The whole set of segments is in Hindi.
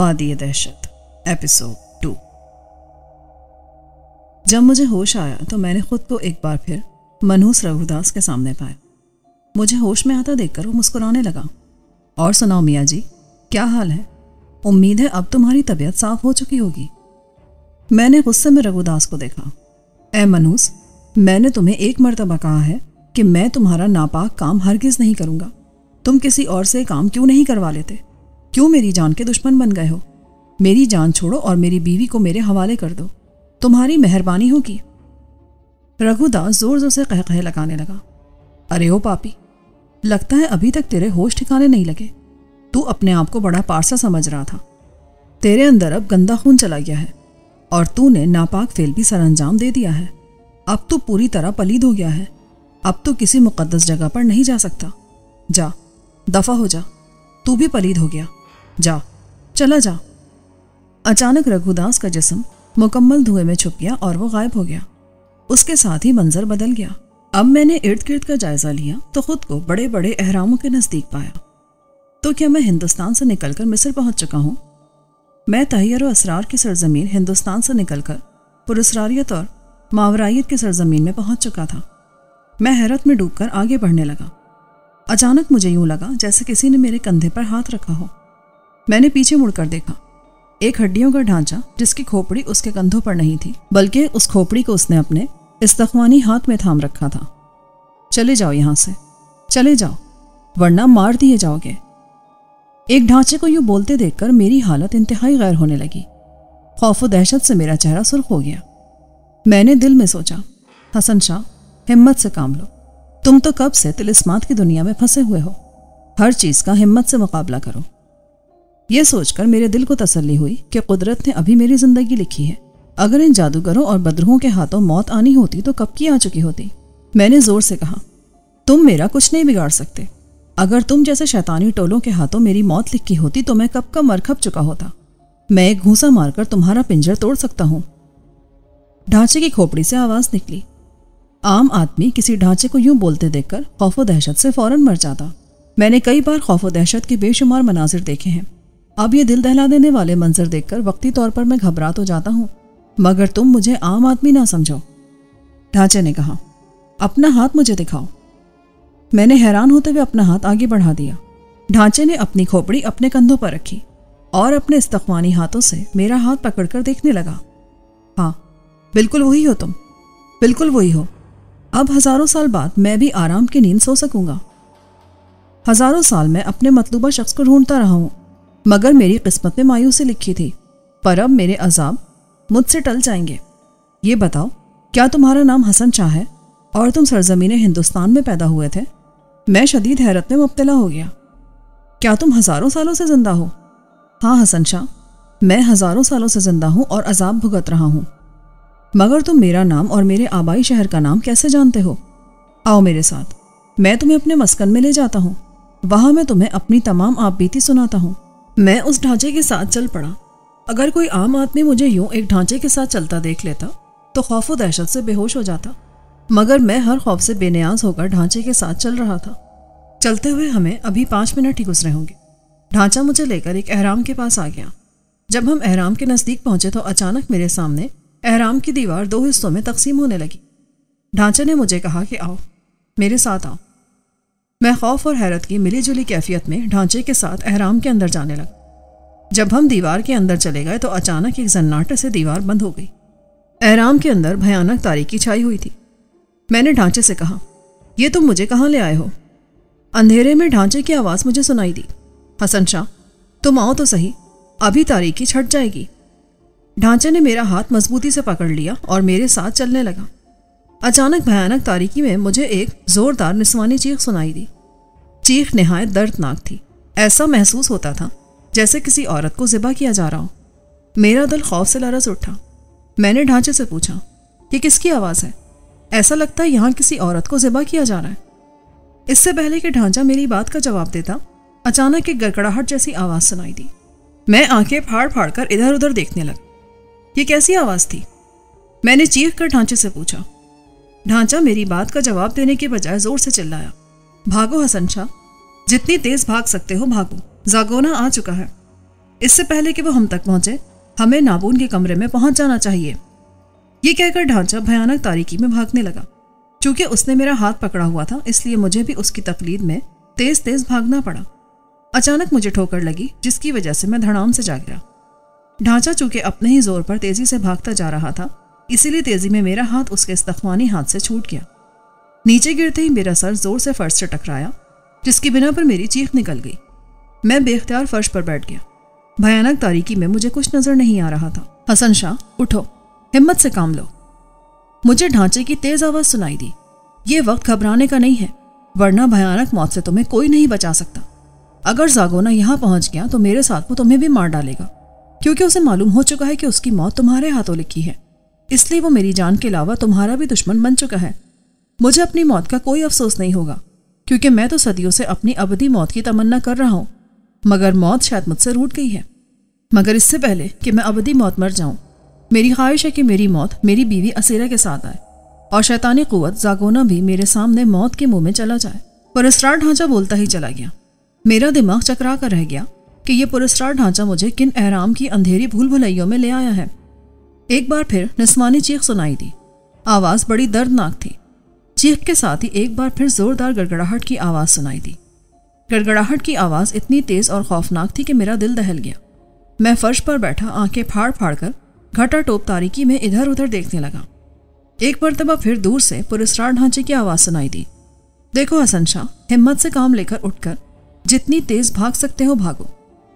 वादी दहशत। एपिसोड टू जब मुझे होश आया तो मैंने खुद को एक बार फिर मनहूस रघुदास के सामने पाया। मुझे होश में आता देखकर वो मुस्कुराने लगा। और सुनाओ मियाँ जी, क्या हाल है? उम्मीद है अब तुम्हारी तबीयत साफ़ हो चुकी होगी। मैंने गुस्से में रघुदास को देखा। ए मनहूस, मैंने तुम्हें एक मरतबा कहा है कि मैं तुम्हारा नापाक काम हरगिज नहीं करूँगा। तुम किसी और से काम क्यों नहीं करवा लेते? क्यों मेरी जान के दुश्मन बन गए हो? मेरी जान छोड़ो और मेरी बीवी को मेरे हवाले कर दो। तुम्हारी मेहरबानी होगी। रघुदास ज़ोर ज़ोर से कह कह लगाने लगा। अरे ओ पापी, लगता है अभी तक तेरे होश ठिकाने नहीं लगे। तू अपने आप को बड़ा पारसा समझ रहा था। तेरे अंदर अब गंदा खून चला गया है और तूने नापाक फेल भी सरंजाम दे दिया है। अब तू पूरी तरह पलीद हो गया है। अब तो किसी मुकद्दस जगह पर नहीं जा सकता। जा, दफ़ा हो जा। तू भी पलीद हो गया। जा चला जा अचानक रघुदास का जिसम मुकम्मल धुएँ में छुप गया और वो गायब हो गया। उसके साथ ही मंजर बदल गया। अब मैंने इर्द गिर्द का जायजा लिया तो खुद को बड़े बड़े अहरामों के नज़दीक पाया। तो क्या मैं हिंदुस्तान से निकलकर मिस्र पहुँच चुका हूँ? मैं तहैर असरार की सरजमीन हिंदुस्तान से निकलकर पुरस्रारियत और मावराइत की सरजमीन में पहुँच चुका था। मैं हैरत में डूबकर आगे बढ़ने लगा। अचानक मुझे यूँ लगा जैसे किसी ने मेरे कंधे पर हाथ रखा हो। मैंने पीछे मुड़कर देखा। एक हड्डियों का ढांचा, जिसकी खोपड़ी उसके कंधों पर नहीं थी, बल्कि उस खोपड़ी को उसने अपने इस्तखवानी हाथ में थाम रखा था। चले जाओ यहाँ से। चले जाओ, वरना मार दिए जाओगे। एक ढांचे को यूँ बोलते देखकर मेरी हालत इंतहाई गैर होने लगी। खौफ दहशत से मेरा चेहरा सुर्ख हो गया। मैंने दिल में सोचा, हसन शाह, हिम्मत से काम लो। तुम तो कब से तिलिस्मात की दुनिया में फंसे हुए हो। हर चीज़ का हिम्मत से मुकाबला करो। यह सोचकर मेरे दिल को तसल्ली हुई कि कुदरत ने अभी मेरी ज़िंदगी लिखी है। अगर इन जादूगरों और बदरूहों के हाथों मौत आनी होती तो कब की आ चुकी होती? मैंने ज़ोर से कहा, तुम मेरा कुछ नहीं बिगाड़ सकते। अगर तुम जैसे शैतानी टोलों के हाथों मेरी मौत लिखी होती तो मैं कब का मरखप चुका होता। मैं एक घूसा मारकर तुम्हारा पिंजर तोड़ सकता हूँ। ढांचे की खोपड़ी से आवाज़ निकली। आम आदमी किसी ढांचे को यूँ बोलते देखकर खौफो दहशत से फ़ौरन मर जाता। मैंने कई बार खौफो दहशत के बेशुमार मनाजिर देखे हैं। अब ये दिल दहला देने वाले मंजर देखकर वक्ती तौर पर मैं घबरा तो जाता हूँ, मगर तुम मुझे आम आदमी ना समझो। ढांचे ने कहा, अपना हाथ मुझे दिखाओ। मैंने हैरान होते हुए अपना हाथ आगे बढ़ा दिया। ढांचे ने अपनी खोपड़ी अपने कंधों पर रखी और अपने इस्तखवानी हाथों से मेरा हाथ पकड़कर देखने लगा। हाँ बिल्कुल वही हो तुम, बिल्कुल वही हो। अब हज़ारों साल बाद मैं भी आराम की नींद सो सकूँगा। हज़ारों साल मैं अपने मतलूबा शख्स को ढूंढता रहा हूँ मगर मेरी किस्मत में मायूसी लिखी थी। पर अब मेरे अजाब मुझसे टल जाएँगे। ये बताओ, क्या तुम्हारा नाम हसन शाह है और तुम सरजमीन हिंदुस्तान में पैदा हुए थे? मैं शदीद हैरत में मुबतला हो गया। क्या तुम हज़ारों सालों से ज़िंदा हो? हाँ हसन शाह, मैं हज़ारों सालों से ज़िंदा हूँ और अजाब भुगत रहा हूँ। मगर तुम मेरा नाम और मेरे आबाई शहर का नाम कैसे जानते हो? आओ मेरे साथ, मैं तुम्हें अपने मस्कन में ले जाता हूँ। वहाँ मैं तुम्हें अपनी तमाम आप बीती सुनाता हूँ। मैं उस ढांचे के साथ चल पड़ा। अगर कोई आम आदमी मुझे यूँ एक ढांचे के साथ चलता देख लेता तो खौफ व दहशत से बेहोश हो जाता। मगर मैं हर खौफ से बेनियाज होकर ढांचे के साथ चल रहा था। चलते हुए हमें अभी पाँच मिनट ही गुजरे होंगे। ढांचा मुझे लेकर एक अहराम के पास आ गया। जब हम अहराम के नज़दीक पहुँचे तो अचानक मेरे सामने अहराम की दीवार दो हिस्सों में तकसीम होने लगी। ढांचे ने मुझे कहा कि आओ, मेरे साथ आओ। मैं खौफ और हैरत की मिली जुली कैफियत में ढांचे के साथ एहराम के अंदर जाने लगा। जब हम दीवार के अंदर चले गए तो अचानक एक जन्नाटे से दीवार बंद हो गई। एहराम के अंदर भयानक तारीकी छाई हुई थी। मैंने ढांचे से कहा, ये तुम मुझे कहाँ ले आए हो? अंधेरे में ढांचे की आवाज़ मुझे सुनाई दी। हसन शाह, तुम आओ तो सही, अभी तारीकी छट जाएगी। ढांचे ने मेरा हाथ मजबूती से पकड़ लिया और मेरे साथ चलने लगा। अचानक भयानक तारीकी में मुझे एक जोरदार निस्वानी चीख सुनाई दी। चीख नहायत दर्दनाक थी। ऐसा महसूस होता था, जैसे किसी औरत को जिबा किया जा रहा हो। मेरा दिल खौफ से लरस उठा। मैंने ढांचे से पूछा, ये किसकी आवाज़ है? ऐसा लगता है यहाँ किसी औरत को जिबा किया जा रहा है। इससे पहले कि ढांचा मेरी बात का जवाब देता, अचानक एक गड़गड़ाहट जैसी आवाज़ सुनाई दी। मैं आँखें फाड़ फाड़ कर इधर उधर देखने लगा। ये कैसी आवाज़ थी? मैंने चीख कर ढांचे से पूछा ढांचा मेरी बात का जवाब देने के बजाय ज़ोर से चिल्लाया। भागो हसन शाह, जितनी तेज भाग सकते हो भागो। जागोना आ चुका है। इससे पहले कि वो हम तक पहुँचे, हमें नाबून के कमरे में पहुँच जाना चाहिए। ये कहकर ढांचा भयानक तारीकी में भागने लगा। चूँकि उसने मेरा हाथ पकड़ा हुआ था, इसलिए मुझे भी उसकी तकलीद में तेज तेज भागना पड़ा। अचानक मुझे ठोकर लगी, जिसकी वजह से मैं धड़ाम से जा गिरा ढांचा चूँकि अपने ही ज़ोर पर तेज़ी से भागता जा रहा था इसीलिए तेज़ी में मेरा हाथ उसके इस्तफानी हाथ से छूट गया। नीचे गिरते ही मेरा सर ज़ोर से फर्श से टकराया, जिसकी बिना पर मेरी चीख निकल गई। मैं बेख्तियार फर्श पर बैठ गया। भयानक तारीकी में मुझे कुछ नज़र नहीं आ रहा था। हसन शाह, उठो, हिम्मत से काम लो। मुझे ढांचे की तेज आवाज़ सुनाई दी। ये वक्त घबराने का नहीं है, वरना भयानक मौत से तुम्हें कोई नहीं बचा सकता। अगर जागोना यहाँ पहुँच गया तो मेरे साथ वो तुम्हें भी मार डालेगा, क्योंकि उसे मालूम हो चुका है कि उसकी मौत तुम्हारे हाथों लिखी है। इसलिए वो मेरी जान के अलावा तुम्हारा भी दुश्मन बन चुका है। मुझे अपनी मौत का कोई अफसोस नहीं होगा, क्योंकि मैं तो सदियों से अपनी अवधि मौत की तमन्ना कर रहा हूँ, मगर मौत शायद मुझसे रूट गई है। मगर इससे पहले कि मैं अवधि मौत मर जाऊँ, मेरी ख्वाहिश है कि मेरी मौत मेरी बीवी असीरा के साथ आए, और शैतानी कुत जागोना भी मेरे सामने मौत के मुँह में चला जाए। पुरस्कार ढांचा बोलता ही चला गया। मेरा दिमाग चकरा कर रह गया कि यह पुरस्कार ढांचा मुझे किन एहराम की अंधेरी भूल भुलैयों में ले आया है। एक बार फिर निस्मानी चीख सुनाई दी। आवाज़ बड़ी दर्दनाक थी। चीख के साथ ही एक बार फिर जोरदार गड़गड़ाहट की आवाज़ सुनाई दी। गड़गड़ाहट की आवाज़ इतनी तेज और खौफनाक थी कि मेरा दिल दहल गया। मैं फर्श पर बैठा, आँखें फाड़ फाड़ कर घटा टोप तारीकी में इधर उधर देखने लगा। एक मरतबा फिर दूर से पुरस्कार ढांचे की आवाज़ सुनाई दी। देखो हसन शाह, हिम्मत से काम लेकर उठकर जितनी तेज भाग सकते हो भागो।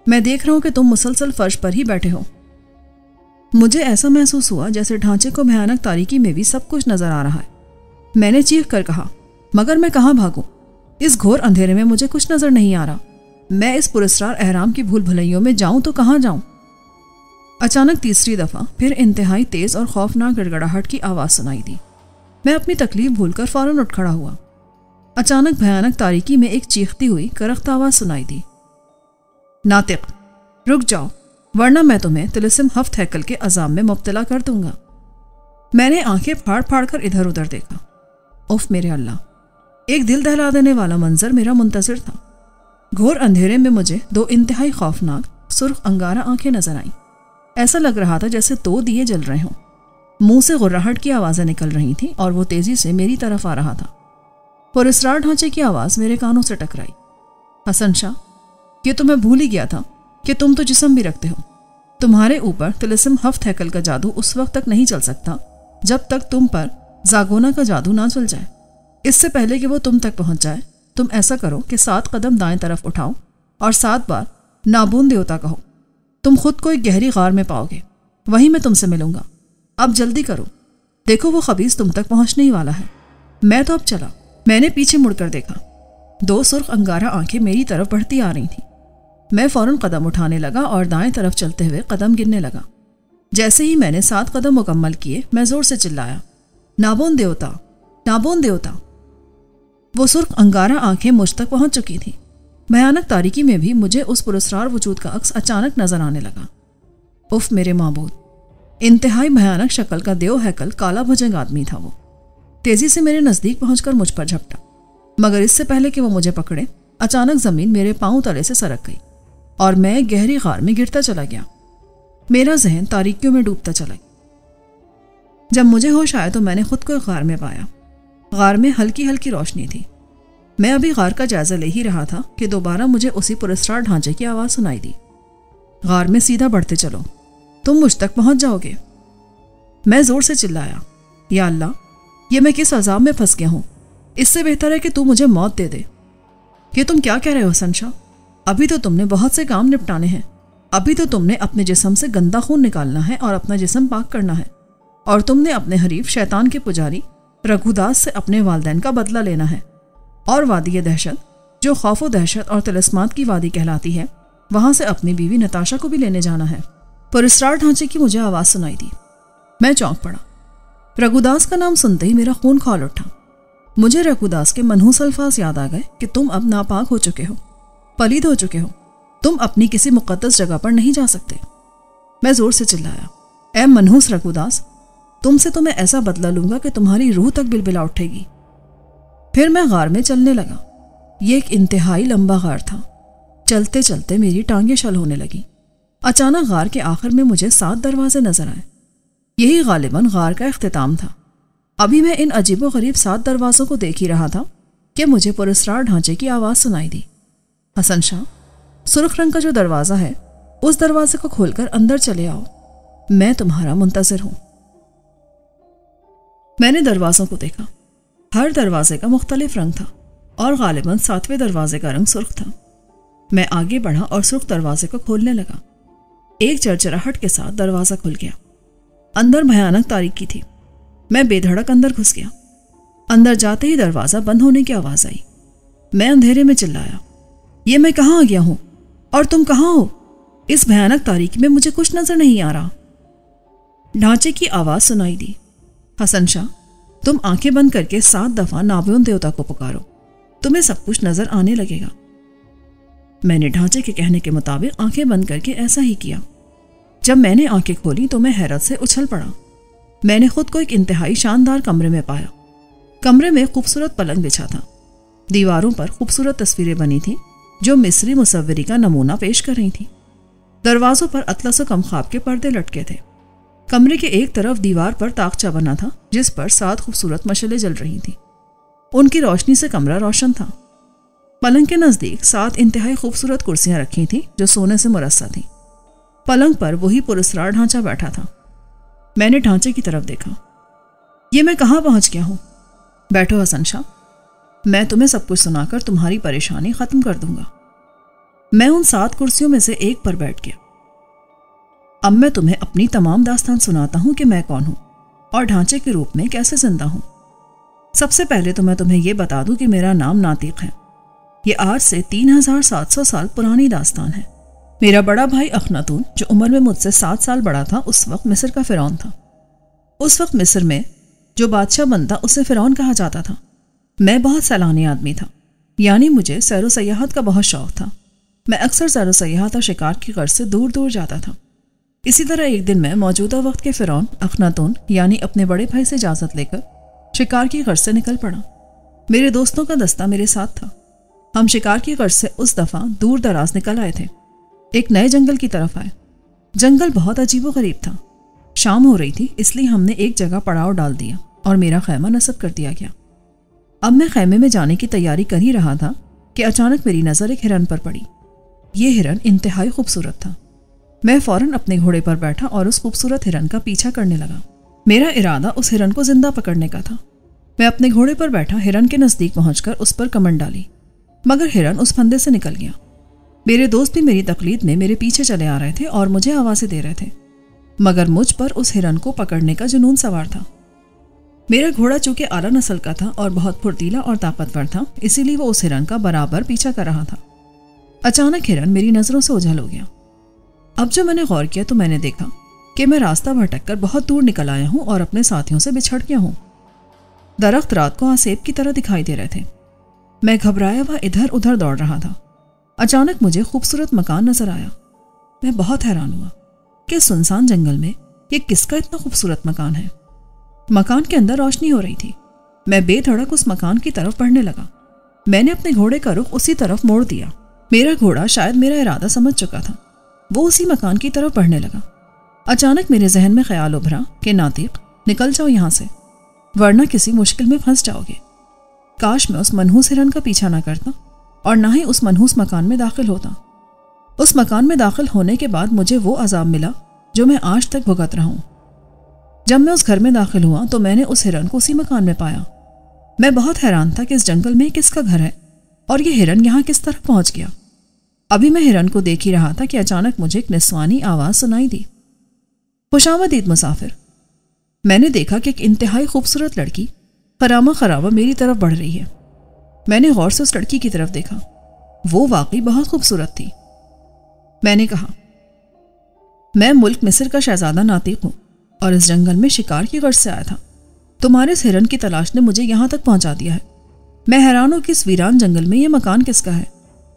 मैं देख रहा हूँ कि तुम मुसलसल फर्श पर ही बैठे हो। मुझे ऐसा महसूस हुआ जैसे ढांचे को भयानक तारीकी में भी सब कुछ नज़र आ रहा है। मैंने चीख कर कहा, मगर मैं कहाँ भागू? इस घोर अंधेरे में मुझे कुछ नज़र नहीं आ रहा। मैं इस पुरस्कार एहराम की भूल भुलैयों में जाऊँ तो कहाँ जाऊँ? अचानक तीसरी दफ़ा फिर इंतहाई तेज और खौफनाक गड़गड़ाहट की आवाज़ सुनाई दी। मैं अपनी तकलीफ़ भूलकर फ़ौरन उठ खड़ा हुआ। अचानक भयानक तारीकी में एक चीखती हुई करख्त आवाज़ सुनाई दी। नातिक रुक जाओ। वरना मैं तुम्हें तिलसिम हफ्त हैकल के अजाम में मुबतला कर दूँगा। मैंने आँखें फाड़ फाड़ कर इधर उधर देखा। उफ, मेरे अल्लाह। एक दिल दहला देने वाला मंजर मेरा मुंतजर था। घोर अंधेरे में मुझे दो इंतहाई खौफनाक, सुर्ख अंगारा आँखें नज़र आईं। ऐसा लग रहा था जैसे दो दिए जल रहे हों। मुँह से गुर्राहट की आवाज़ें निकल रही थी और वो तेज़ी से मेरी तरफ़ आ रहा था। पुरस्कार ढांचे की आवाज़ मेरे कानों से टकराई। हसन शाह, ये तो मैं भूल ही गया था। कि तुम तो जिसम भी रखते हो। तुम्हारे ऊपर तिलस्म हफ्त हैकल का जादू उस वक्त तक नहीं चल सकता, जब तक तुम पर जागोना का जादू ना चल जाए। इससे पहले कि वो तुम तक पहुँच जाए, तुम ऐसा करो कि सात कदम दाएँ तरफ़ उठाओ और सात बार नाबून देवता कहो, तुम खुद को एक गहरी गार में पाओगे, वहीं मैं तुमसे मिलूँगा। अब जल्दी करो। देखो, वो खबीज तुम तक पहुँचने ही वाला है। मैं तो अब चला, मैंने पीछे मुड़कर देखा, दो सुर्ख अंगारा आँखें मेरी तरफ़ बढ़ती आ रही थी। मैं फ़ौरन कदम उठाने लगा और दाएँ तरफ़ चलते हुए कदम गिरने लगा। जैसे ही मैंने सात कदम मुकम्मल किए, मैं ज़ोर से चिल्लाया, नाबोन देवता नाबोन देवता! वो सुर्ख अंगारा आँखें मुझ तक पहुँच चुकी थी। भयानक तारीकी में भी मुझे उस पुरस्कार वजूद का अक्स अचानक नज़र आने लगा। उफ, मेरे माबूद, इंतहाई भयानक शक्ल का देव हैकल काला भुजंग आदमी था वो। तेज़ी से मेरे नज़दीक पहुंचकर मुझ पर झपटा, मगर इससे पहले कि वो मुझे पकड़े, अचानक ज़मीन मेरे पाँव तले से सरक गई। और मैं गहरी गार में गिरता चला गया। मेरा जहन तारीखियों में डूबता चला गया। जब मुझे होश आया तो मैंने खुद को गार में पाया। गार में हल्की हल्की रोशनी थी। मैं अभी गार का जायजा ले ही रहा था कि दोबारा मुझे उसी पुरस्कार ढांचे की आवाज़ सुनाई दी। गार में सीधा बढ़ते चलो। तुम मुझ तक पहुँच जाओगे। मैं ज़ोर से चिल्लाया, या अल्लाह, ये मैं किस अजाब में फंस गया हूँ? इससे बेहतर है कि तू मुझे मौत दे दे। ये तुम क्या कह रहे हो, संशा? अभी तो तुमने बहुत से काम निपटाने हैं। अभी तो तुमने अपने जिसम से गंदा खून निकालना है और अपना जिसम पाक करना है। और तुमने अपने हरीफ शैतान के पुजारी, रघुदास से अपने वालदेन का बदला लेना है। और वादी दहशत, जो खौफ दहशत और तलस्मात की वादी कहलाती है, वहाँ से अपनी बीवी नताशा को भी लेने जाना है। पुरस्कार ढांचे की मुझे आवाज़ सुनाई दी। मैं चौंक पड़ा। रघुदास का नाम सुनते ही मेरा खून खोल उठा। मुझे रघुदास के मनहूस अल्फाज याद आ गए कि तुम अब नापाक हो चुके हो। पलीद हो चुके हो। तुम अपनी किसी मुकदस जगह पर नहीं जा सकते। मैं ज़ोर से चिल्लाया ए मनहूस रघुदास, तुमसे तो मैं ऐसा बदला लूँगा कि तुम्हारी रूह तक बिलबिला उठेगी। फिर मैं गार में चलने लगा। ये एक इंतहाई लंबा गार था। चलते चलते मेरी टांगे शल होने लगी। अचानक गार के आखिर में मुझे सात दरवाजे नज़र आए। यही गालिबन गार का अख्ताम था। अभी मैं इन अजीबो गरीब सात दरवाज़ों को देख ही रहा था कि मुझे पुरस्कार ढांचे की आवाज़ सुनाई दी। हसन शाह, सुरख रंग का जो दरवाज़ा है, उस दरवाजे को खोलकर अंदर चले आओ। मैं तुम्हारा मुंतजर हूँ। मैंने दरवाज़ों को देखा। हर दरवाजे का मुख्तलिफ़ रंग था और गालिबा सातवें दरवाजे का रंग सुर्ख था। मैं आगे बढ़ा और सुर्ख दरवाजे को खोलने लगा। एक चरचराहट के साथ दरवाज़ा खुल गया। अंदर भयानक तारीखी थी। मैं बेधड़क अंदर घुस गया। अंदर जाते ही दरवाज़ा बंद होने की आवाज़ आई। मैं अंधेरे में चिल्लाया। ये मैं कहाँ आ गया हूँ? और तुम कहाँ हो? इस भयानक तारीख में मुझे कुछ नज़र नहीं आ रहा। ढांचे की आवाज़ सुनाई दी। हसन शाह, तुम आँखें बंद करके सात दफ़ा नाबियों देवता को पुकारो। तुम्हें सब कुछ नज़र आने लगेगा। मैंने ढांचे के कहने के मुताबिक आँखें बंद करके ऐसा ही किया। जब मैंने आँखें खोली तो मैं हैरत से उछल पड़ा। मैंने खुद को एक इंतहाई शानदार कमरे में पाया। कमरे में खूबसूरत पलंग बिछा था। दीवारों पर खूबसूरत तस्वीरें बनी थी। जो मिस्री मुसवरी का नमूना पेश कर रही थी। दरवाजों पर अतलस कम खाब के पर्दे लटके थे। कमरे के एक तरफ़ दीवार पर ताकचा बना था, जिस पर सात खूबसूरत मशलें जल रही थी। उनकी रोशनी से कमरा रोशन था। पलंग के नज़दीक सात इंतहाई खूबसूरत कुर्सियाँ रखी थीं, जो सोने से मुरस्सा थीं। पलंग पर वही पुरस्कार ढांचा बैठा था। मैंने ढांचे की तरफ़ देखा। ये मैं कहाँ पहुँच गया हूँ? बैठो हसन शाह। मैं तुम्हें सब कुछ सुनाकर तुम्हारी परेशानी खत्म कर दूँगा। मैं उन सात कुर्सियों में से एक पर बैठ गया। अब मैं तुम्हें अपनी तमाम दास्तान सुनाता हूँ कि मैं कौन हूँ और ढांचे के रूप में कैसे ज़िंदा हूँ। सबसे पहले तो मैं तुम्हें यह बता दूँ कि मेरा नाम नातिक है। ये आज से तीन हज़ार सात सौ साल पुरानी दास्तान है। मेरा बड़ा भाई अखनातून, जो उम्र में मुझसे सात साल बड़ा था, उस वक्त मिस्र का फिरौन था। उस वक्त मिस्र में जो बादशाह बनता, उसे फिरौन कहा जाता था। मैं बहुत सैलानी आदमी था। यानी मुझे सैर सयाहत का बहुत शौक था। मैं अक्सर सैर सयाहत और शिकार की गर्ज से दूर दूर जाता था। इसी तरह एक दिन मैं मौजूदा वक्त के फिरौन, अखनातून, यानी अपने बड़े भाई से इजाज़त लेकर शिकार की गर्ज से निकल पड़ा। मेरे दोस्तों का दस्ता मेरे साथ था। हम शिकार की गर्ज से उस दफ़ा दूर दराज निकल आए थे। एक नए जंगल की तरफ़ आए। जंगल बहुत अजीब गरीब था। शाम हो रही थी, इसलिए हमने एक जगह पड़ाव डाल दिया और मेरा खैमा नसब कर दिया गया। अब मैं खैमे में जाने की तैयारी कर ही रहा था कि अचानक मेरी नज़र एक हिरन पर पड़ी। ये हिरन इंतहाई खूबसूरत था। मैं फ़ौरन अपने घोड़े पर बैठा और उस खूबसूरत हिरन का पीछा करने लगा। मेरा इरादा उस हिरन को ज़िंदा पकड़ने का था। मैं अपने घोड़े पर बैठा हिरन के नज़दीक पहुंचकर उस पर कमंड डाली, मगर हिरन उस फंदे से निकल गया। मेरे दोस्त भी मेरी तकलीद में मेरे पीछे चले आ रहे थे और मुझे आवाज़ें दे रहे थे, मगर मुझ पर उस हिरन को पकड़ने का जुनून सवार था। मेरा घोड़ा चूँकि आला नस्ल का था और बहुत फुर्तीला और ताकतवर था, इसीलिए वो उस हिरन का बराबर पीछा कर रहा था। अचानक हिरन मेरी नज़रों से उझल हो गया। अब जब मैंने गौर किया तो मैंने देखा कि मैं रास्ता भटक कर बहुत दूर निकल आया हूँ और अपने साथियों से बिछड़ गया हूँ। दरख्त रात को आसेब की तरह दिखाई दे रहे थे। मैं घबराया हुआ इधर उधर दौड़ रहा था। अचानक मुझे खूबसूरत मकान नज़र आया। मैं बहुत हैरान हुआ। कि सुनसान जंगल में ये किसका इतना खूबसूरत मकान है? मकान के अंदर रोशनी हो रही थी। मैं बेधड़क उस मकान की तरफ़ बढ़ने लगा। मैंने अपने घोड़े का रुख उसी तरफ़ मोड़ दिया। मेरा घोड़ा शायद मेरा इरादा समझ चुका था। वो उसी मकान की तरफ़ बढ़ने लगा। अचानक मेरे जहन में ख्याल उभरा कि, नातिक, निकल जाओ यहाँ से, वरना किसी मुश्किल में फंस जाओगे। काश मैं उस मनहूस हिरन का पीछा ना करता और ना ही उस मनहूस मकान में दाखिल होता। उस मकान में दाखिल होने के बाद मुझे वो अजाब मिला जो मैं आज तक भुगत रहा हूँ। जब मैं उस घर में दाखिल हुआ तो मैंने उस हिरन को उसी मकान में पाया। मैं बहुत हैरान था कि इस जंगल में किसका घर है, और ये हिरन यहाँ किस तरह पहुँच गया। अभी मैं हिरन को देख ही रहा था कि अचानक मुझे एक निस्वानी आवाज़ सुनाई दी। खुशामदीद मुसाफिर। मैंने देखा कि एक इंतहाई खूबसूरत लड़की खरामा खराबा मेरी तरफ़ बढ़ रही है। मैंने गौर से उस लड़की की तरफ़ देखा। वो वाकई बहुत खूबसूरत थी। मैंने कहा, मैं मुल्क मिस्र का शहजादा नातिक हूँ। और इस जंगल में शिकार की गर्ज से आया था। तुम्हारे इस हिरन की तलाश ने मुझे यहाँ तक पहुँचा दिया है। मैं हैरान हूँ कि इस वीरान जंगल में यह मकान किसका है।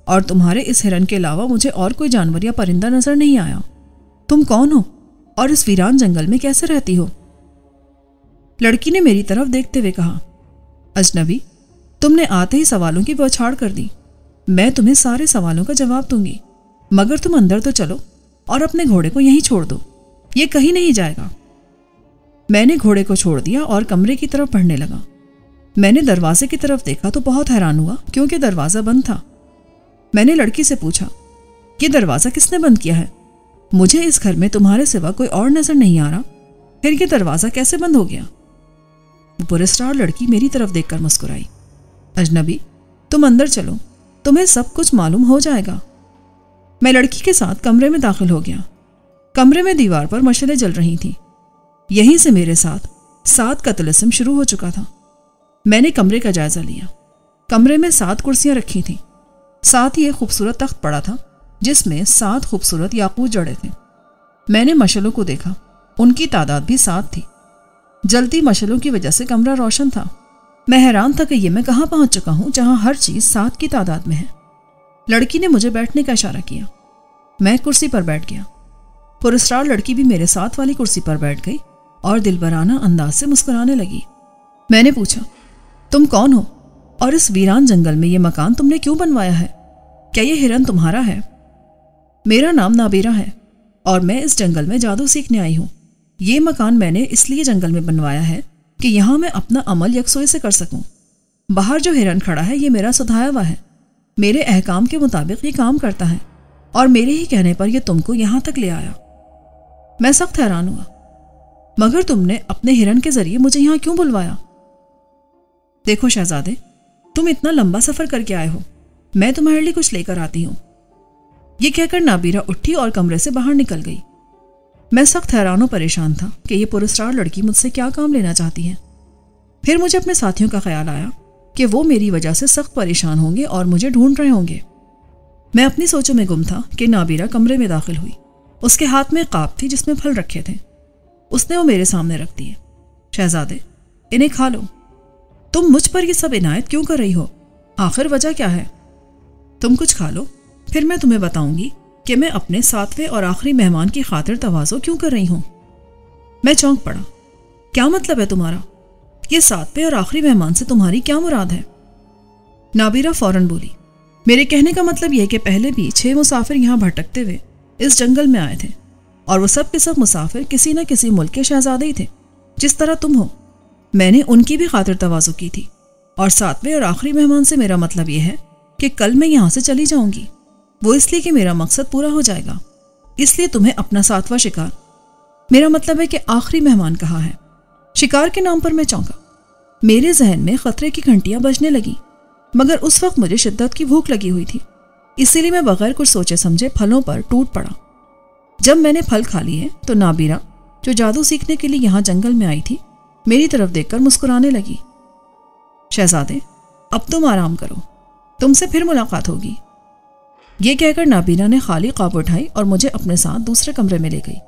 और तुम्हारे इस हिरन के अलावा मुझे और कोई जानवर या परिंदा नज़र नहीं आया। तुम कौन हो? और इस वीरान जंगल में कैसे रहती हो? लड़की ने मेरी तरफ़ देखते हुए कहा, अजनबी, तुमने आते ही सवालों की बौछाड़ कर दी। मैं तुम्हें सारे सवालों का जवाब दूँगी। मगर तुम अंदर तो चलो और अपने घोड़े को यहीं छोड़ दो। ये कहीं नहीं जाएगा। मैंने घोड़े को छोड़ दिया और कमरे की तरफ़ पढ़ने लगा। मैंने दरवाजे की तरफ़ देखा तो बहुत हैरान हुआ, क्योंकि दरवाज़ा बंद था। मैंने लड़की से पूछा, ये दरवाज़ा किसने बंद किया है? मुझे इस घर में तुम्हारे सिवा कोई और नज़र नहीं आ रहा। फिर ये दरवाज़ा कैसे बंद हो गया? पुरस्टार लड़की मेरी तरफ़ देखकर मुस्कुराई। अजनबी, तुम अंदर चलो। तुम्हें सब कुछ मालूम हो जाएगा। मैं लड़की के साथ कमरे में दाखिल हो गया। कमरे में दीवार पर मशलें जल रही थी। यहीं से मेरे साथ सात का तिलस्म शुरू हो चुका था। मैंने कमरे का जायजा लिया। कमरे में सात कुर्सियाँ रखी थीं। साथ ही एक खूबसूरत तख्त पड़ा था, जिसमें सात खूबसूरत याकूत जड़े थे। मैंने मशलों को देखा। उनकी तादाद भी सात थी। जलती मशलों की वजह से कमरा रोशन था। मैं हैरान था कि यह मैं कहाँ पहुँच चुका हूँ, जहाँ हर चीज़ सात की तादाद में है। लड़की ने मुझे बैठने का इशारा किया। मैं कुर्सी पर बैठ गया। पुरस्कार लड़की भी मेरे साथ वाली कुर्सी पर बैठ गई। और दिलबराना अंदाज से मुस्कुराने लगी। मैंने पूछा, तुम कौन हो? और इस वीरान जंगल में यह मकान तुमने क्यों बनवाया है? क्या ये हिरन तुम्हारा है? मेरा नाम नाबीरा है, और मैं इस जंगल में जादू सीखने आई हूँ। ये मकान मैंने इसलिए जंगल में बनवाया है कि यहाँ मैं अपना अमल यकसोई से कर सकूँ। बाहर जो हिरन खड़ा है, ये मेरा सुधाया हुआ है। मेरे अहकाम के मुताबिक ये काम करता है, और मेरे ही कहने पर यह तुमको यहाँ तक ले आया। मैं सख्त हैरान हुआ। मगर तुमने अपने हिरण के ज़रिए मुझे यहाँ क्यों बुलवाया? देखो शहजादे, तुम इतना लंबा सफ़र करके आए हो। मैं तुम्हारे लिए कुछ लेकर आती हूँ। ये कहकर नाबीरा उठी और कमरे से बाहर निकल गई। मैं सख्त हैरान और परेशान था कि ये पुरस्कार लड़की मुझसे क्या काम लेना चाहती है। फिर मुझे अपने साथियों का ख्याल आया कि वो मेरी वजह से सख्त परेशान होंगे और मुझे ढूंढ रहे होंगे। मैं अपनी सोचों में गुम था कि नाबीरा कमरे में दाखिल हुई। उसके हाथ में काप थी जिसमें फल रखे थे। उसने वो मेरे सामने रख दिए। शहजादे, इन्हें खा लो। तुम मुझ पर ये सब इनायत क्यों कर रही हो? आखिर वजह क्या है? तुम कुछ खा लो। फिर मैं तुम्हें बताऊँगी कि मैं अपने सातवें और आखिरी मेहमान की खातिर तवाज़ो क्यों कर रही हूँ। मैं चौंक पड़ा। क्या मतलब है तुम्हारा? ये सातवें और आखिरी मेहमान से तुम्हारी क्या मुराद है? नाबीरा फ़ौरन बोली, मेरे कहने का मतलब यह कि पहले भी छह मुसाफिर यहाँ भटकते हुए इस जंगल में आए थे। और वो सब के सब मुसाफिर किसी न किसी मुल्क के शहजादे ही थे, जिस तरह तुम हो। मैंने उनकी भी खातिर तवाज़ो की थी। और सातवें और आखिरी मेहमान से मेरा मतलब यह है कि कल मैं यहाँ से चली जाऊँगी। वो इसलिए कि मेरा मकसद पूरा हो जाएगा। इसलिए तुम्हें अपना सातवां शिकार। मेरा मतलब है कि आखिरी मेहमान कहाँ है? शिकार के नाम पर मैं चौंका मेरे जहन में खतरे की घंटियाँ बजने लगी, मगर उस वक्त मुझे शिद्दत की भूख लगी हुई थी। इसीलिए मैं बगैर कुछ सोचे समझे फलों पर टूट पड़ा। जब मैंने फल खा लिए तो नाबीरा, जो जादू सीखने के लिए यहाँ जंगल में आई थी, मेरी तरफ़ देखकर मुस्कुराने लगी। शहजादे, अब तुम आराम करो। तुमसे फिर मुलाकात होगी। ये कहकर नाबीना ने खाली काब उठाई और मुझे अपने साथ दूसरे कमरे में ले गई,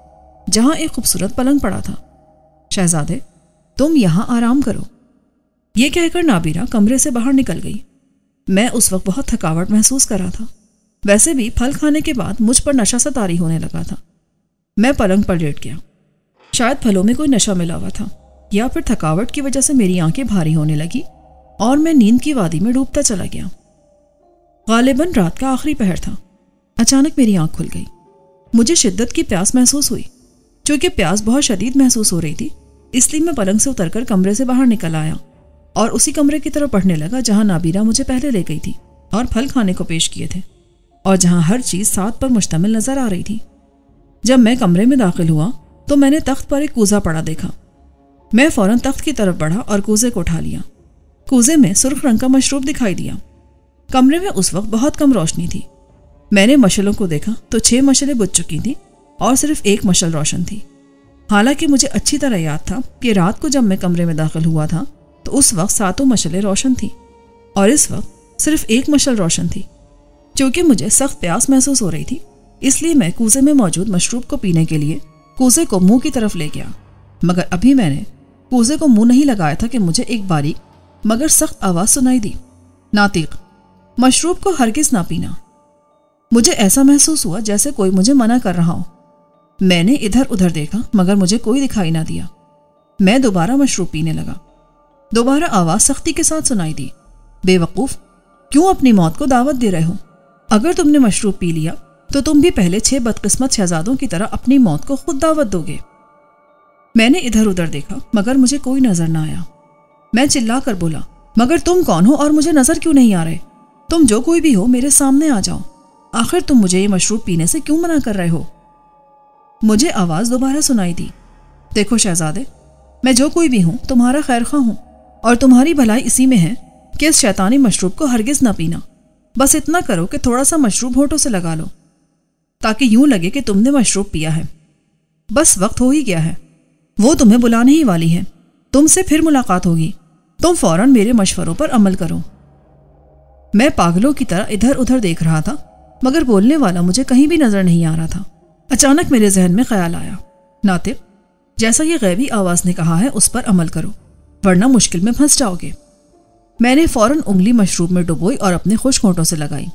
जहाँ एक खूबसूरत पलंग पड़ा था। शहजादे, तुम यहाँ आराम करो। ये कहकर नाबीरा कमरे से बाहर निकल गई। मैं उस वक्त बहुत थकावट महसूस कर रहा था। वैसे भी फल खाने के बाद मुझ पर नशा सा तारी होने लगा था। मैं पलंग पर लेट गया। शायद फलों में कोई नशा मिला हुआ था, या फिर थकावट की वजह से मेरी आँखें भारी होने लगी और मैं नींद की वादी में डूबता चला गया। गालिबन रात का आखिरी पहर था। अचानक मेरी आँख खुल गई। मुझे शिद्दत की प्यास महसूस हुई, क्योंकि प्यास बहुत शदीद महसूस हो रही थी, इसलिए मैं पलंग से उतरकर कमरे से बाहर निकल आया और उसी कमरे की तरफ़ पढ़ने लगा जहाँ नाबीरा मुझे पहले ले गई थी और फल खाने को पेश किए थे। और जहाँ हर चीज़ सात पर मुश्तमिल नज़र आ रही थी। जब मैं कमरे में दाखिल हुआ तो मैंने तख्त पर एक कूजा पड़ा देखा। मैं फ़ौरन तख्त की तरफ़ बढ़ा और कूजे को उठा लिया। कूजे में सुर्ख रंग का मशरूब दिखाई दिया। कमरे में उस वक्त बहुत कम रोशनी थी। मैंने मशलों को देखा तो छह मशलें बुझ चुकी थी और सिर्फ़ एक मशल रोशन थी। हालाँकि मुझे अच्छी तरह याद था कि रात को जब मैं कमरे में दाखिल हुआ था तो उस वक्त सातों मशलें रोशन थी और इस वक्त सिर्फ़ एक मशल रोशन थी। क्योंकि मुझे सख्त प्यास महसूस हो रही थी, इसलिए मैं कूजे में मौजूद मशरूब को पीने के लिए कूजे को मुँह की तरफ़ ले गया। मगर अभी मैंने कूजे को मुँह नहीं लगाया था कि मुझे एक बारीक, मगर सख्त आवाज़ सुनाई दी। नातिक, मशरूब को हरगिज ना पीना। मुझे ऐसा महसूस हुआ जैसे कोई मुझे मना कर रहा हो। मैंने इधर उधर देखा, मगर मुझे कोई दिखाई ना दिया। मैं दोबारा मशरूब पीने लगा। दोबारा आवाज़ सख्ती के साथ सुनाई दी। बेवकूफ़, क्यों अपनी मौत को दावत दे रहे हो? अगर तुमने मशरूब पी लिया तो तुम भी पहले छह बदकिस्मत शहजादों की तरह अपनी मौत को खुद दावत दोगे। मैंने इधर उधर देखा, मगर मुझे कोई नज़र ना आया। मैं चिल्ला कर बोला, मगर तुम कौन हो और मुझे नज़र क्यों नहीं आ रहे? तुम जो कोई भी हो, मेरे सामने आ जाओ। आखिर तुम मुझे ये मशरूब पीने से क्यों मना कर रहे हो? मुझे आवाज़ दोबारा सुनाई दी, देखो शहजादे, मैं जो कोई भी हूँ, तुम्हारा खैर खा हूँ, और तुम्हारी भलाई इसी में है कि इस शैतानी मशरूब को हरगिज ना पीना। बस इतना करो कि थोड़ा सा मशरूब होठों से लगा लो, ताकि यूँ लगे कि तुमने मशरूब पिया है। बस वक्त हो ही गया है। वो तुम्हें बुलाने ही वाली है। तुमसे फिर मुलाकात होगी। तुम फ़ौरन मेरे मशवरों पर अमल करो। मैं पागलों की तरह इधर उधर देख रहा था, मगर बोलने वाला मुझे कहीं भी नज़र नहीं आ रहा था। अचानक मेरे जहन में ख्याल आया। नातिब, जैसा ये गैबी आवाज़ ने कहा है, उस पर अमल करो, वरना मुश्किल में फंस जाओगे। मैंने फ़ौरन उंगली मशरूब में डुबोई और अपने खुश होंठों से लगाई।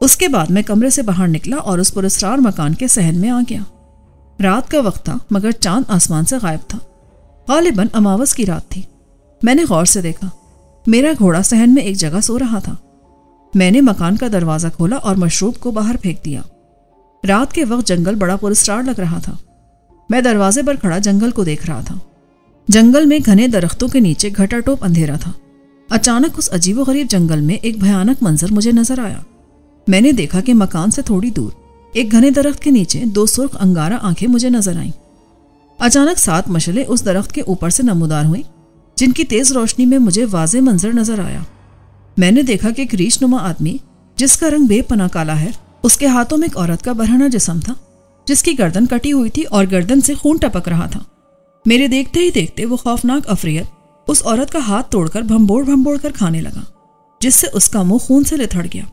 उसके बाद मैं कमरे से बाहर निकला और उस पुरस्कार मकान के सहन में आ गया। रात का वक्त था, मगर चाँद आसमान से गायब था। गालिबन अमावस की रात थी। मैंने गौर से देखा, मेरा घोड़ा सहन में एक जगह सो रहा था। मैंने मकान का दरवाज़ा खोला और मशरूब को बाहर फेंक दिया। रात के वक्त जंगल बड़ा पुरस्कार लग रहा था। मैं दरवाजे पर खड़ा जंगल को देख रहा था। जंगल में घने दरख्तों के नीचे घटाटोप अंधेरा था। अचानक उस अजीबो गरीब जंगल में एक भयानक मंजर मुझे नज़र आया। मैंने देखा कि मकान से थोड़ी दूर, एक घने दरख्त के नीचे दो सुर्ख अंगारा आँखें मुझे नज़र आईं। अचानक सात मशले उस दरख्त के ऊपर से नमूदार हुई, जिनकी तेज रोशनी में मुझे वाजे मंजर नज़र आया। मैंने देखा कि एक रीछ नुमा आदमी, जिसका रंग बेपना काला है, उसके हाथों में एक औरत का बरहना जिसम था, जिसकी गर्दन कटी हुई थी और गर्दन से खून टपक रहा था। मेरे देखते ही देखते वो खौफनाक अफरियत उस औरत का हाथ तोड़कर भंबोड़ भंबोड़ कर खाने लगा, जिससे उसका मुँह खून से लिथड़ गया।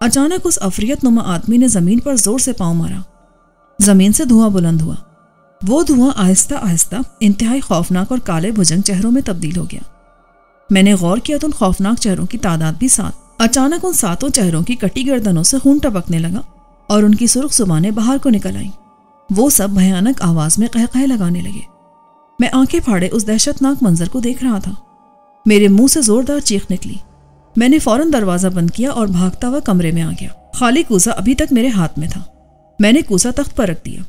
अचानक उस अफरियत नुमा आदमी ने ज़मीन पर ज़ोर से पाँव मारा। ज़मीन से धुआँ बुलंद हुआ। वो धुआँ आहिस्ता आहिस्ता इंतहाई खौफनाक और काले भुजंग चेहरों में तब्दील हो गया। मैंने गौर किया तो उन खौफनाक चेहरों की तादाद भी सात। अचानक उन सातों चेहरों की कटी गर्दनों से खून टपकने लगा और उनकी सुर्ख सुबानें बाहर को निकल आईं। वो सब भयानक आवाज़ में कह कह लगाने लगे। मैं आँखें फाड़े उस दहशतनाक मंजर को देख रहा था। मेरे मुँह से जोरदार चीख निकली। मैंने फ़ौरन दरवाज़ा बंद किया और भागता हुआ कमरे में आ गया। खाली कूसा अभी तक मेरे हाथ में था। मैंने कूसा तख्त पर रख दिया।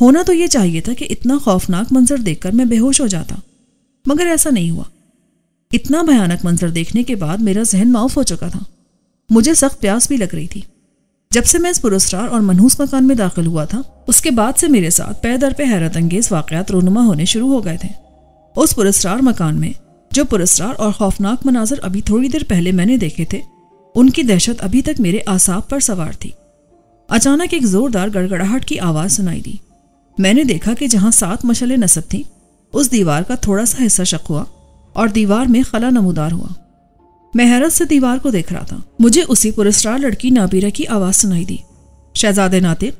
होना तो यह चाहिए था कि इतना खौफनाक मंजर देखकर मैं बेहोश हो जाता। मगर ऐसा नहीं हुआ। इतना भयानक मंजर देखने के बाद मेरा जहन माफ़ हो चुका था। मुझे सख्त प्यास भी लग रही थी। जब से मैं इस पुरस्कार और मनहूस मकान में दाखिल हुआ था, उसके बाद से मेरे साथ पैदर पे हैरत अंगेज वाकयात रोनुमा होने शुरू हो गए थे। उस पुरस्कार मकान में, जो पुरस्कार और खौफनाक मनाजर अभी थोड़ी देर पहले मैंने देखे थे, उनकी दहशत अभी तक मेरे आसाब पर सवार थी। अचानक एक जोरदार गड़गड़ाहट की आवाज़ सुनाई दी। मैंने देखा कि जहाँ सात मशले नसब थीं, उस दीवार का थोड़ा सा हिस्सा शक हुआ और दीवार में खला नमूदार हुआ। मैं हैरत से दीवार को देख रहा था। मुझे उसी पुरस्कार लड़की नाबीरा की आवाज़ सुनाई दी। शहजादे नातिक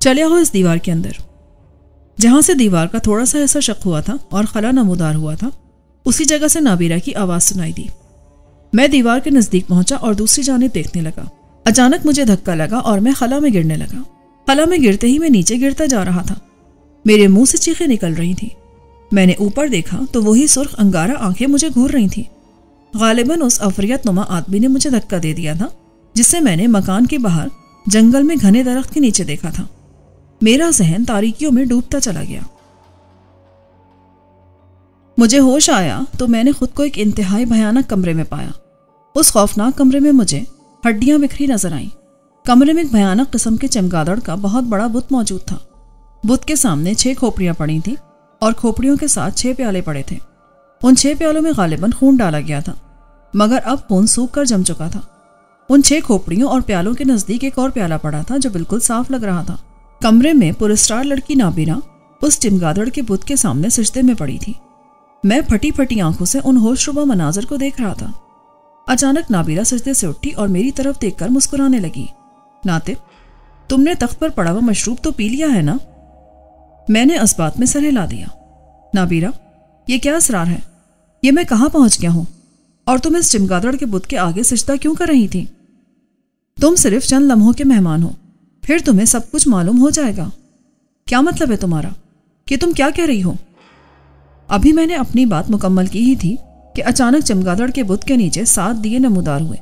चले हो इस दीवार के अंदर। जहाँ से दीवार का थोड़ा सा ऐसा शक हुआ था और खला नमोदार हुआ था, उसी जगह से नाबीरा की आवाज़ सुनाई दी। मैं दीवार के नज़दीक पहुँचा और दूसरी जानब देखने लगा। अचानक मुझे धक्का लगा और मैं खला में गिरने लगा। खला में गिरते ही मैं नीचे गिरता जा रहा था। मेरे मुँह से चीखें निकल रही थी। मैंने ऊपर देखा तो वही सुर्ख अंगारा आँखें मुझे घूर रही थी। गालिबन उस अफरियत नुमा आदमी ने मुझे धक्का दे दिया था, जिससे मैंने मकान के बाहर जंगल में घने दरख्त के नीचे देखा था। मेरा जहन तारीकियों में डूबता चला गया। मुझे होश आया तो मैंने खुद को एक इंतहाई भयानक कमरे में पाया। उस खौफनाक कमरे में मुझे हड्डियाँ बिखरी नज़र आईं। कमरे में एक भयानक किस्म के चमगादड़ का बहुत बड़ा बुत मौजूद था। बुत के सामने छह खोपड़ियाँ पड़ी थी और खोपड़ियों के साथ छह प्याले पड़े थे। उन छह प्यालों में गालिबन खून डाला गया था, मगर अब खून सूख कर जम चुका था। उन छह खोपड़ियों और प्यालों के नज़दीक एक और प्याला पड़ा था जो बिल्कुल साफ़ लग रहा था। कमरे में पुरस्कार लड़की नाबीना उस चिमगादड़ के बुत के सामने सिजदे में पड़ी थी। मैं फटी फटी आँखों से उन होशरुबा मनाजर को देख रहा था। अचानक नाबीरा सजदे से उठी और मेरी तरफ़ देखकर मुस्कुराने लगी। नातिब, तुमने तख्त पर पड़ा हुआ मशरूब तो पी लिया है ना? मैंने इस बात में सर हिला दिया। नाबीरा ये क्या असरार है? ये मैं कहाँ पहुँच गया हूँ? और तुम इस चिमगादड़ के बुत के आगे सिजदा क्यों कर रही थी? तुम सिर्फ़ चंद लम्हों के मेहमान हो। फिर तुम्हें सब कुछ मालूम हो जाएगा। क्या मतलब है तुम्हारा? कि तुम क्या कह रही हो? अभी मैंने अपनी बात मुकम्मल की ही थी कि अचानक चमगादड़ के बुत के नीचे सात दिए नमूदार हुए।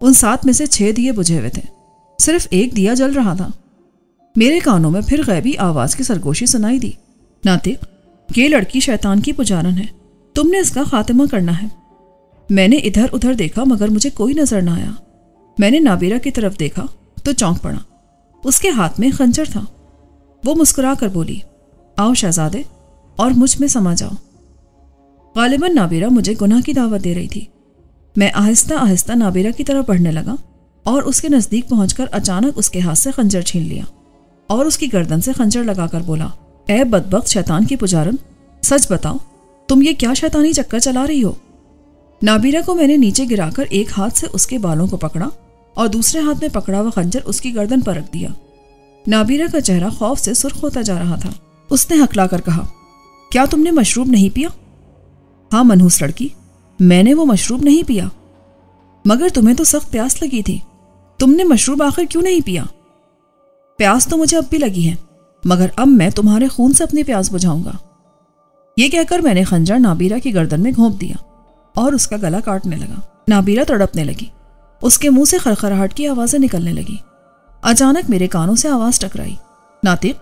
उन सात में से छह दिए बुझे हुए थे। सिर्फ़ एक दिया जल रहा था। मेरे कानों में फिर गैबी आवाज़ की सरगोशी सुनाई दी। नातिक ये लड़की शैतान की पुजारन है। तुमने इसका खात्मा करना है। मैंने इधर उधर देखा, मगर मुझे कोई नज़र ना आया। मैंने नाबीरा की तरफ़ देखा तो चौंक पड़ा। उसके हाथ में खंजर था। वो मुस्कुरा कर बोली, आओ शहजादे, और मुझमें समा जाओ। गालिबन नाबीरा मुझे गुनाह की दावत दे रही थी। मैं आहिस्ता आहिस्ता नाबीरा की तरफ़ बढ़ने लगा, और उसके नज़दीक पहुंचकर अचानक उसके हाथ से खंजर छीन लिया, और उसकी गर्दन से खंजर लगाकर बोला ए बदबक शैतान की पुजारन, सच बताओ, तुम ये क्या शैतानी चक्कर चला रही हो? नाबीरा को मैंने नीचे गिराकर एक हाथ से उसके बालों को पकड़ा और दूसरे हाथ में पकड़ा हुआ खंजर उसकी गर्दन पर रख दिया। नाबीरा का चेहरा खौफ से सुर्ख होता जा रहा था। उसने हकलाकर कहा, क्या तुमने मशरूब नहीं पिया? हाँ मनहूस लड़की, मैंने वो मशरूब नहीं पिया। मगर तुम्हें तो सख्त प्यास लगी थी। तुमने मशरूब आखिर क्यों नहीं पिया? प्यास तो मुझे अब भी लगी है। मगर अब मैं तुम्हारे खून से अपनी प्यास बुझाऊँगा। ये कहकर मैंने खंजर नाबीरा की गर्दन में घोंप दिया और उसका गला काटने लगा। नाबीरा तड़पने लगी। उसके मुँह से खरखराहट की आवाज़ें निकलने लगी। अचानक मेरे कानों से आवाज़ टकराई। नातिक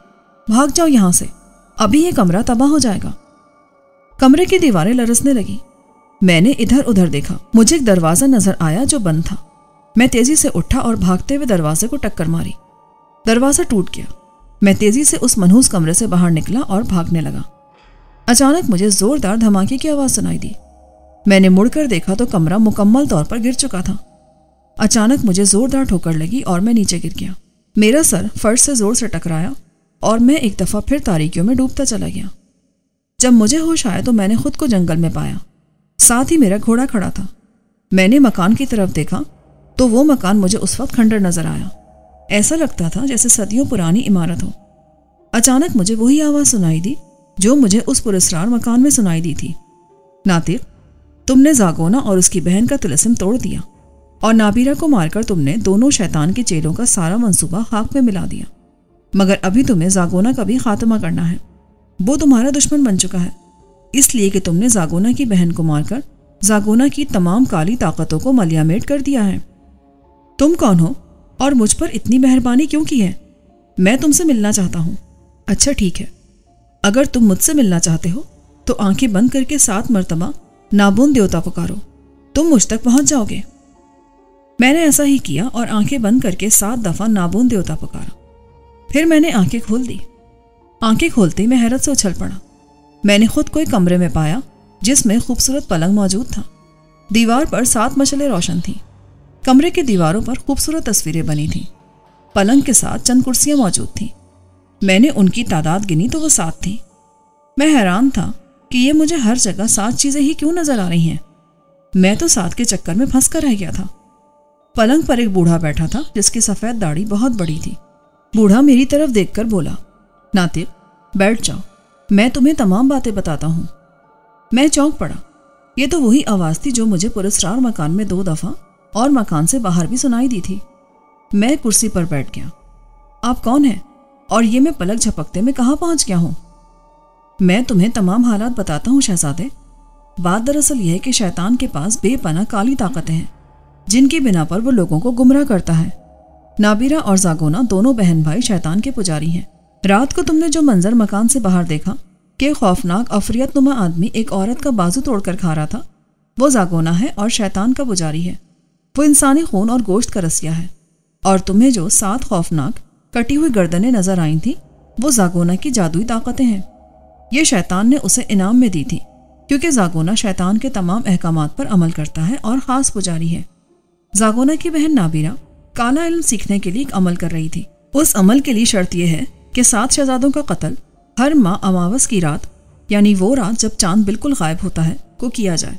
भाग जाओ यहाँ से। अभी ये कमरा तबाह हो जाएगा। कमरे की दीवारें लरसने लगी। मैंने इधर उधर देखा। मुझे एक दरवाज़ा नज़र आया जो बंद था। मैं तेज़ी से उठा और भागते हुए दरवाजे को टक्कर मारी। दरवाज़ा टूट गया। मैं तेज़ी से उस मनहूस कमरे से बाहर निकला और भागने लगा। अचानक मुझे जोरदार धमाके की आवाज़ सुनाई दी। मैंने मुड़कर देखा तो कमरा मुकम्मल तौर पर गिर चुका था। अचानक मुझे जोरदार ठोकर लगी और मैं नीचे गिर गया। मेरा सर फर्श से ज़ोर से टकराया और मैं एक दफ़ा फिर तारीखियों में डूबता चला गया। जब मुझे होश आया तो मैंने खुद को जंगल में पाया। साथ ही मेरा घोड़ा खड़ा था। मैंने मकान की तरफ़ देखा तो वो मकान मुझे उस वक्त खंडर नज़र आया। ऐसा लगता था जैसे सदियों पुरानी इमारत हो। अचानक मुझे वही आवाज़ सुनाई दी, जो मुझे उस पुरस्कार मकान में सुनाई दी थी। नातिक तुमने जागोना और उसकी बहन का तिलस्म तोड़ दिया, और नाबीरा को मारकर तुमने दोनों शैतान के चेलों का सारा मंसूबा हाक में मिला दिया। मगर अभी तुम्हें जागोना का भी खात्मा करना है। वो तुम्हारा दुश्मन बन चुका है। इसलिए कि तुमने जागोना की बहन को मारकर जागोना की तमाम काली ताकतों को मलियामेट कर दिया है। तुम कौन हो और मुझ पर इतनी मेहरबानी क्यों की है? मैं तुमसे मिलना चाहता हूँ। अच्छा ठीक है। अगर तुम मुझसे मिलना चाहते हो तो आँखें बंद करके सात मरतबा नाबून देवता पुकारो। तुम मुझ तक पहुँच जाओगे। मैंने ऐसा ही किया और आँखें बंद करके सात दफ़ा नाबून देवता पुकारा। फिर मैंने आँखें खोल दी। आँखें खोलते मैं हैरत से उछल पड़ा। मैंने खुद को एक कमरे में पाया, जिसमें खूबसूरत पलंग मौजूद था। दीवार पर सात मशलें रोशन थीं। कमरे की दीवारों पर खूबसूरत तस्वीरें बनी थीं। पलंग के साथ चंद कुर्सियाँ मौजूद थीं। मैंने उनकी तादाद गिनी तो वो सात थी। मैं हैरान था कि ये मुझे हर जगह सात चीज़ें ही क्यों नज़र आ रही हैं। मैं तो सात के चक्कर में फंस कर रह गया था। पलंग पर एक बूढ़ा बैठा था जिसकी सफ़ेद दाढ़ी बहुत बड़ी थी। बूढ़ा मेरी तरफ़ देखकर बोला नातिक बैठ जाओ। मैं तुम्हें तमाम बातें बताता हूँ। मैं चौंक पड़ा। ये तो वही आवाज़ थी जो मुझे पुरस्कार मकान में दो दफ़ा और मकान से बाहर भी सुनाई दी थी। मैं कुर्सी पर बैठ गया। आप कौन हैं? और ये मैं पलक झपकते में कहाँ पहुँच गया हूँ? मैं तुम्हें तमाम हालात बताता हूँ, शहजादे। बात दरअसल यह है कि शैतान के पास बेपना काली ताकतें हैं, जिनकी बिना पर वो लोगों को गुमराह करता है। नाबिरा और जागोना दोनों बहन भाई शैतान के पुजारी हैं। रात को तुमने जो मंजर मकान से बाहर देखा, कि खौफनाक अफरियत नुमा आदमी एक औरत का बाजू तोड़कर खा रहा था, वो जागोना है और शैतान का पुजारी है। वो इंसानी खून और गोश्त का रसिया है। और तुम्हें जो सात खौफनाक, कटी हुई गर्दनें नज़र आई थी, वो जागोना की जादुई ताकतें हैं। ये शैतान ने उसे इनाम में दी थी, क्योंकि जागोना शैतान के तमाम अहकाम पर अमल करता है और ख़ास पुजारी है। जागोना की बहन नाबीरा, काला इल्म सीखने के लिए एक अमल कर रही थी। उस अमल के लिए शर्त यह है कि सात शहजादों का कत्ल हर माह अमावस की रात, यानी वो रात जब चाँद बिल्कुल गायब होता है, को किया जाए।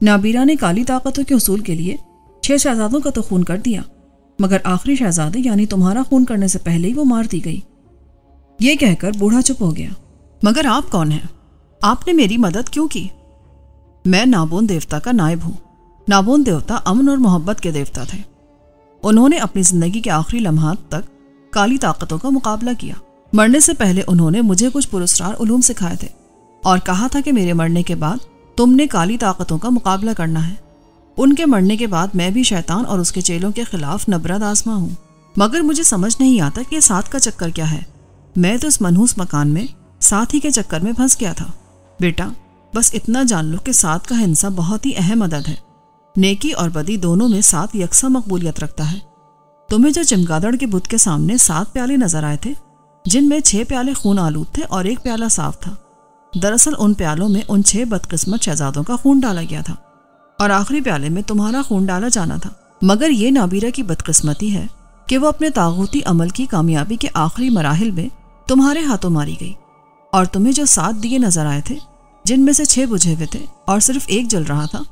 नाबीरा ने काली ताकतों के उसूल के लिए छह शहजादों का तो खून कर दिया, मगर आखिरी शहजादे, यानी तुम्हारा खून करने से पहले ही वो मार दी गई। ये कहकर बूढ़ा चुप हो गया। मगर आप कौन हैं? आपने मेरी मदद क्यों की? मैं नाबोन देवता का नायब हूँ। नाबोन देवता अमन और मोहब्बत के देवता थे। उन्होंने अपनी ज़िंदगी के आखिरी लम्हात तक काली ताकतों का मुकाबला किया। मरने से पहले उन्होंने मुझे कुछ पुरस्कार उलूम सिखाए थे और कहा था कि मेरे मरने के बाद तुमने काली ताकतों का मुकाबला करना है। उनके मरने के बाद मैं भी शैतान और उसके चेलों के खिलाफ नबरद आजमा हूँ। मगर मुझे समझ नहीं आता कि साथ का चक्कर क्या है। मैं तो इस मनहूस मकान में, साथ ही के चक्कर में फंस गया था। बेटा, बस इतना जान लो कि साथ का हिंसा बहुत ही अहम अदद है। नेकी और बदी दोनों में साथ यकसा मकबूलियत रखता है। तुम्हें जो चमगादड़ के बुत के सामने सात प्याले नज़र आए थे, जिनमें छह प्याले खून आलूद थे और एक प्याला साफ़ था, दरअसल उन प्यालों में उन छह बदकिस्मत शहजादों का खून डाला गया था। और आखिरी प्याले में तुम्हारा खून डाला जाना था। मगर ये नाबीरा की बदकिस्मती है कि वो अपने तागूती अमल की कामयाबी के आखिरी मराहल में तुम्हारे हाथों मारी गई और तुम्हें जो सात दिए नज़र आए थे, जिनमें से छह बुझे हुए थे और सिर्फ़ एक जल रहा था,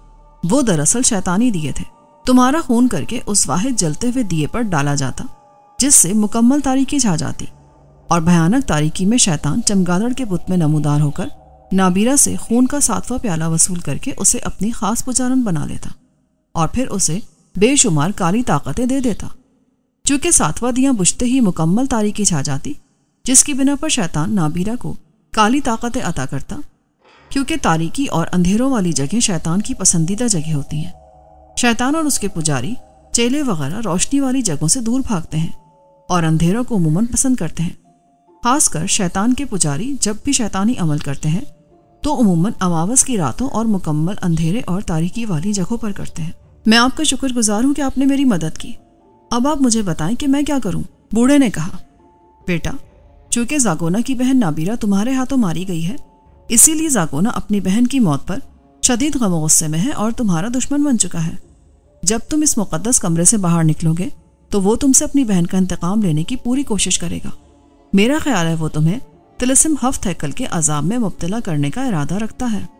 वो दरअसल शैतानी दिए थे। तुम्हारा खून करके उस वाहिद जलते हुए दिए पर डाला जाता, जिससे मुकम्मल तारीखी छा जाती और भयानक तारीकी में शैतान चमगादड़ के बुत में नमूदार होकर नाबीरा से खून का सातवां प्याला वसूल करके उसे अपनी खास पुजारन बना लेता और फिर उसे बेशुमार काली ताकतें दे देता। चूँकि सातवां दिया बुझते ही मुकम्मल तारीखी छा जाती, जिसकी बिना पर शैतान नाबीरा को काली ताकतें अता करता, क्योंकि तारीकी और अंधेरों वाली जगह शैतान की पसंदीदा जगह होती हैं। शैतान और उसके पुजारी चेले वगैरह रोशनी वाली जगहों से दूर भागते हैं और अंधेरों को उमूमन पसंद करते हैं। खासकर शैतान के पुजारी जब भी शैतानी अमल करते हैं तो उमूमन अमावस की रातों और मुकम्मल अंधेरे और तारीकी वाली जगहों पर करते हैं। मैं आपका शुक्रगुजार हूँ कि आपने मेरी मदद की। अब आप मुझे बताएँ कि मैं क्या करूँ? बूढ़े ने कहा, बेटा, चूँकि जागोना की बहन नाबीरा तुम्हारे हाथों मारी गई है, इसीलिए जागोना अपनी बहन की मौत पर शदीद गम गुस्से में है और तुम्हारा दुश्मन बन चुका है। जब तुम इस मुकदस कमरे से बाहर निकलोगे तो वो तुमसे अपनी बहन का इंतकाम लेने की पूरी कोशिश करेगा। मेरा ख्याल है वो तुम्हें तिलस्म हफ्त हैकल के अजाब में मुबतला करने का इरादा रखता है।